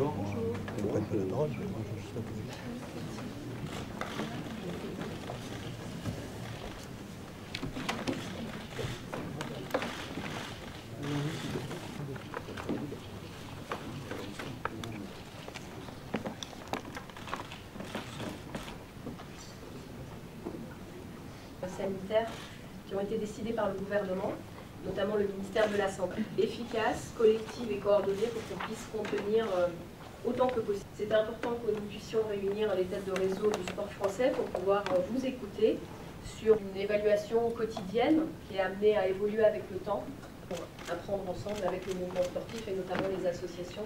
suis pas sanitaires qui ont été décidés par le gouvernement, notamment le ministère de la Santé, efficaces, collectives et coordonnées pour qu'on puisse contenir euh, autant que possible. C'est important que nous puissions réunir les têtes de réseau du sport français pour pouvoir euh, vous écouter sur une évaluation quotidienne qui est amenée à évoluer avec le temps pour apprendre ensemble avec le mouvement sportif et notamment les associations